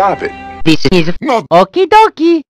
Stop it. This is No. Okie dokie.